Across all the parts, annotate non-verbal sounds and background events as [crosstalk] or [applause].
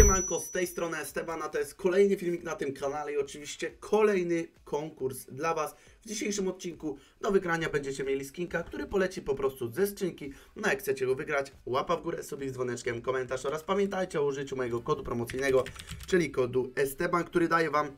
Siemanko, z tej strony Estebana, to jest kolejny filmik na tym kanale i oczywiście kolejny konkurs dla Was. W dzisiejszym odcinku do wygrania będziecie mieli skinka, który poleci po prostu ze skrzynki. No jak chcecie go wygrać, łapa w górę sobie z dzwoneczkiem, komentarz oraz pamiętajcie o użyciu mojego kodu promocyjnego, czyli kodu Esteban, który daje Wam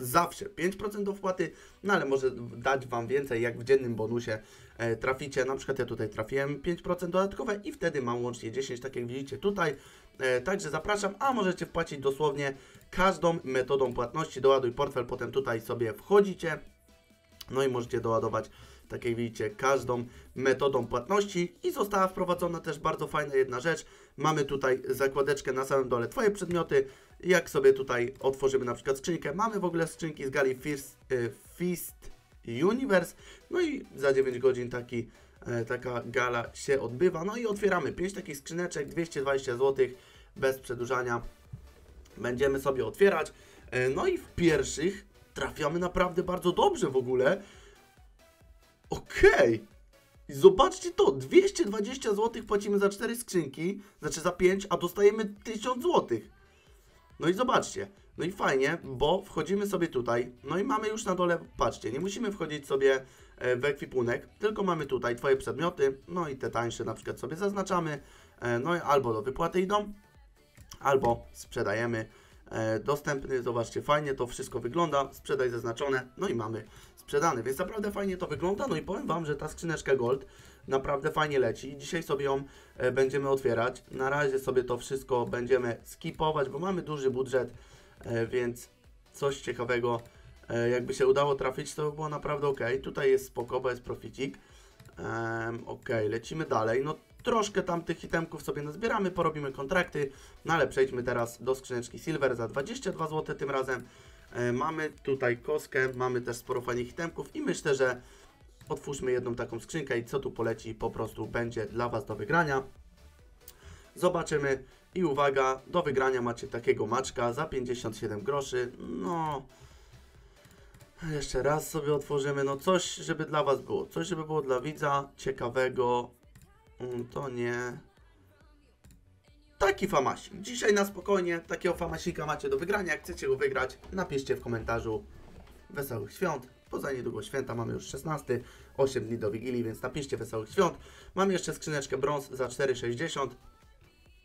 zawsze 5% do wpłaty, no ale może dać Wam więcej, jak w dziennym bonusie e, traficie, na przykład ja tutaj trafiłem 5% dodatkowe i wtedy mam łącznie 10, tak jak widzicie tutaj, e, także zapraszam, a możecie wpłacić dosłownie każdą metodą płatności, doładuj portfel, potem tutaj sobie wchodzicie, no i możecie doładować, tak jak widzicie, każdą metodą płatności i została wprowadzona też bardzo fajna jedna rzecz. Mamy tutaj zakładeczkę na samym dole, Twoje przedmioty. Jak sobie tutaj otworzymy na przykład skrzynkę, mamy w ogóle skrzynki z gali Fist, y, Fist Universe. No i za 9 godzin taki, e, taka gala się odbywa. No i otwieramy 5 takich skrzyneczek, 220 zł bez przedłużania. Będziemy sobie otwierać. E, No i w pierwszych trafiamy naprawdę bardzo dobrze w ogóle. Okej. I zobaczcie to, 220 zł płacimy za 4 skrzynki, znaczy za 5, a dostajemy 1000 zł. No i zobaczcie, no i fajnie, bo wchodzimy sobie tutaj, no i mamy już na dole, patrzcie, nie musimy wchodzić sobie e, w ekwipunek, tylko mamy tutaj Twoje przedmioty, no i te tańsze na przykład sobie zaznaczamy, e, no i albo do wypłaty idą, albo sprzedajemy. E, Dostępny, zobaczcie, fajnie to wszystko wygląda, sprzedaj zaznaczone, no i mamy sprzedane, więc naprawdę fajnie to wygląda, no i powiem Wam, że ta skrzyneczka Gold naprawdę fajnie leci. Dzisiaj sobie ją e, będziemy otwierać. Na razie sobie to wszystko będziemy skipować, bo mamy duży budżet, e, więc coś ciekawego e, jakby się udało trafić, to by było naprawdę ok. Tutaj jest spoko, bo jest proficik. Ok, lecimy dalej. No troszkę tam tych itemków sobie nazbieramy, porobimy kontrakty, no ale przejdźmy teraz do skrzyneczki Silver za 22 zł tym razem. E, mamy tutaj koskę, mamy też sporo fajnych itemków i myślę, że otwórzmy jedną taką skrzynkę i co tu poleci po prostu będzie dla Was do wygrania. Zobaczymy i uwaga, do wygrania macie takiego maczka za 57 groszy. No, jeszcze raz sobie otworzymy, no coś, żeby dla Was było, coś, żeby było dla widza ciekawego. Mm, To nie. Taki famasik. Dzisiaj na spokojnie takiego famasika macie do wygrania. Jak chcecie go wygrać, napiszcie w komentarzu. Wesołych świąt. Poza niedługo święta mamy już 16, 8 dni do Wigilii, więc napiszcie wesołych świąt. Mam jeszcze skrzyneczkę brąz za 4,60.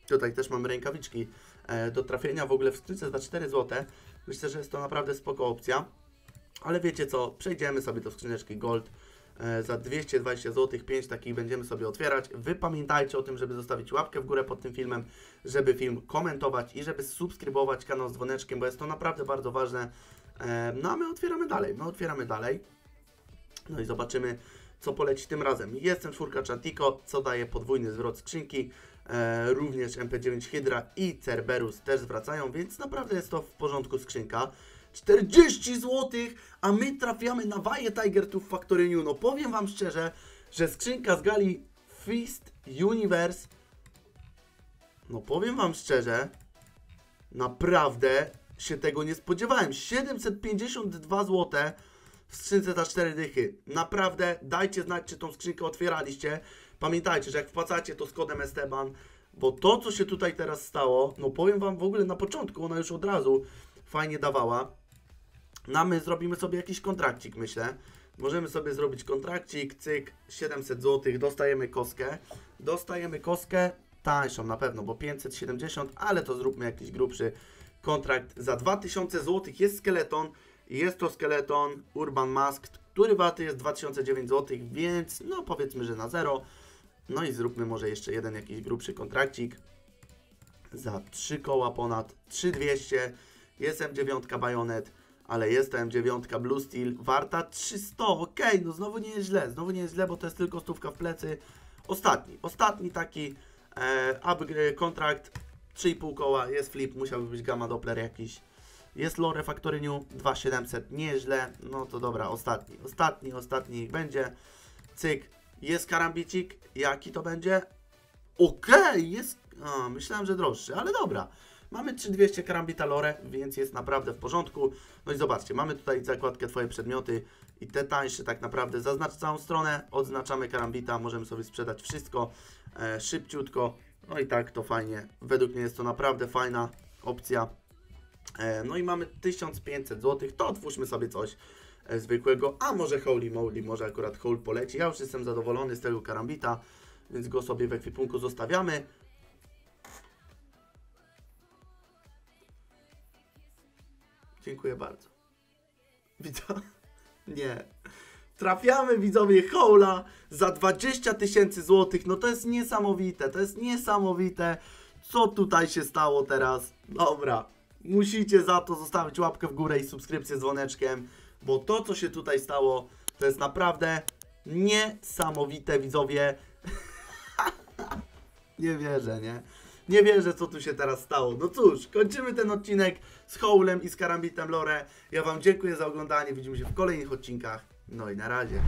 Tutaj też mamy rękawiczki e, do trafienia w ogóle w skrzynce za 4 zł. Myślę, że jest to naprawdę spoko opcja. Ale wiecie co, przejdziemy sobie do skrzyneczki Gold za 220 zł, 5 takich będziemy sobie otwierać. Wy pamiętajcie o tym, żeby zostawić łapkę w górę pod tym filmem, żeby film komentować i żeby subskrybować kanał z dzwoneczkiem, bo jest to naprawdę bardzo ważne. E, No a my otwieramy dalej, my otwieramy dalej. No i zobaczymy, co poleci tym razem. Jestem czwórka Chantico, co daje podwójny zwrot skrzynki. E, również MP9 Hydra i Cerberus też zwracają, więc naprawdę jest to w porządku skrzynka. 40 zł, a my trafiamy na Vaje Tiger tu w Factory New. No powiem Wam szczerze, że skrzynka z gali Fist Universe, no powiem Wam szczerze, naprawdę się tego nie spodziewałem. 752 zł w skrzynce za 4 dychy. Naprawdę dajcie znać, czy tą skrzynkę otwieraliście. Pamiętajcie, że jak wpłacacie to z kodem Esteban, bo to, co się tutaj teraz stało, no powiem Wam w ogóle na początku, ona już od razu fajnie dawała. No my zrobimy sobie jakiś kontrakcik, myślę. Możemy sobie zrobić kontrakcik, cyk, 700 zł, dostajemy koskę. Dostajemy koskę, tańszą na pewno, bo 570, ale to zróbmy jakiś grubszy kontrakt za 2000 zł. Jest skeleton, jest to skeleton Urban Mask, który warty jest 2009 zł, więc no powiedzmy, że na zero. No i zróbmy może jeszcze jeden jakiś grubszy kontrakcik za 3 koła ponad 3200. Jest M9 bajonet, ale jest to M9 Blue Steel, warta 300. Ok, no znowu nie jest źle, znowu nie jest źle, bo to jest tylko stówka w plecy. Ostatni, ostatni taki e, kontrakt 3,5 koła, jest flip, musiałby być gamma doppler jakiś. Jest Lore Factory New 2700, nieźle. No to dobra, ostatni, ostatni, ostatni będzie. Cyk, jest karambicik, jaki to będzie? Okej, jest. A, myślałem, że droższy, ale dobra. Mamy 3200 karambita lore, więc jest naprawdę w porządku. No i zobaczcie, mamy tutaj zakładkę Twoje przedmioty i te tańsze tak naprawdę zaznacz całą stronę, odznaczamy karambita, możemy sobie sprzedać wszystko e, szybciutko. No i tak to fajnie. Według mnie jest to naprawdę fajna opcja. E, No i mamy 1500 zł, to otwórzmy sobie coś e, zwykłego, a może Holy Moly, może akurat Hole poleci. Ja już jestem zadowolony z tego karambita, więc go sobie w ekwipunku zostawiamy. Dziękuję bardzo. Widzę? [laughs] Nie. Trafiamy widzowie Hola za 20 tysięcy złotych. No to jest niesamowite, to jest niesamowite. Co tutaj się stało teraz? Dobra, musicie za to zostawić łapkę w górę i subskrypcję z dzwoneczkiem, bo to co się tutaj stało to jest naprawdę niesamowite widzowie. [laughs] nie wierzę, nie? Nie wierzę, co tu się teraz stało. No cóż, kończymy ten odcinek z Howlem i z Karambitem Lore. Ja Wam dziękuję za oglądanie. Widzimy się w kolejnych odcinkach. No i na razie.